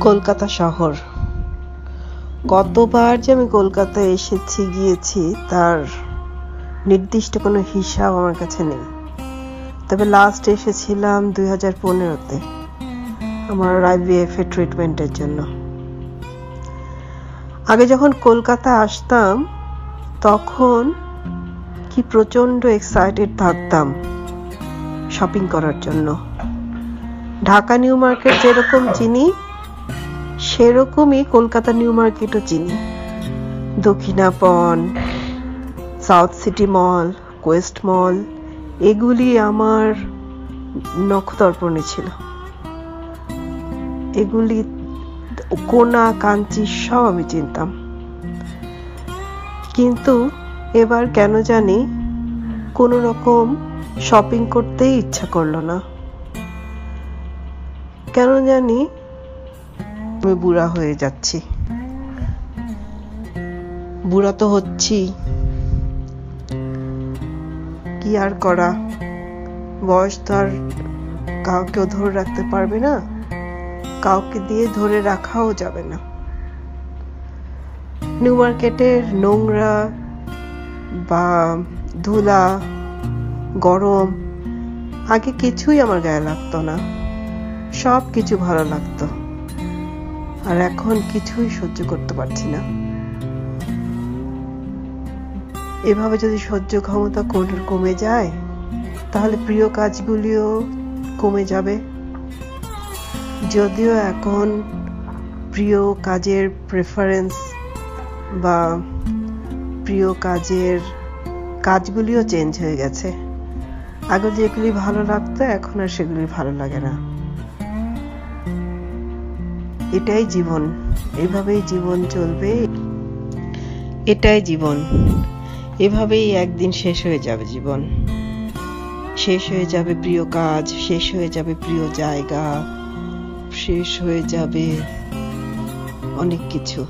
কলকাতা শহর। কতবার যে আমি কলকাতায় এসেছি, গিয়েছি, তার নির্দিষ্ট কোনো হিসাব আমার কাছে নেই। তবে লাস্ট এসেছিলাম দুই হাজার পনেরোতে আমার আইভিএফ এর ট্রিটমেন্টের জন্য। আগে যখন কলকাতা আসতাম, তখন কি প্রচণ্ড এক্সাইটেড থাকতাম শপিং করার জন্য। ঢাকা নিউ মার্কেট যেরকম চিনি সেরকমই কলকাতা নিউ মার্কেটও চিনি। Dakshinapan, south city mall, quest mall, এগুলি আমার নখদর্পণে ছিল। এগুলি কোনা, কাঞ্চি সব আমি চিনতাম। কিন্তু এবার কেন জানি কোনো রকম শপিং করতেই ইচ্ছা করল না। কেন জানি আমি বুড়া হয়ে যাচ্ছি। বুড়া তো হচ্ছি। কি আর করা? বয়স তো আর কাউকেও ধরে রাখতে পারবে না। কাউকে দিয়ে ধরে রাখাও যাবে না। নিউ মার্কেটের নোংরা বা ধুলা, গরম, আগে কিছুই আমার গায়ে লাগতো না। সব কিছু ভালো লাগতো। আর এখন কিছুই সহ্য করতে পারছি না। এভাবে যদি সহ্য ক্ষমতা কমে যায়, তাহলে প্রিয় কাজগুলিও কমে যাবে। যদিও এখন প্রিয় কাজের প্রেফারেন্স বা প্রিয় কাজের কাজগুলিও চেঞ্জ হয়ে গেছে। আগে যেগুলি ভালো লাগতো, এখন আর সেগুলি ভালো লাগে না। এটাই জীবন। এভাবেই জীবন চলবে। এটাই জীবন। এভাবেই একদিন শেষ হয়ে যাবে জীবন। শেষ হয়ে যাবে প্রিয় কাজ, শেষ হয়ে যাবে প্রিয় জায়গা, শেষ হয়ে যাবে অনেক কিছু।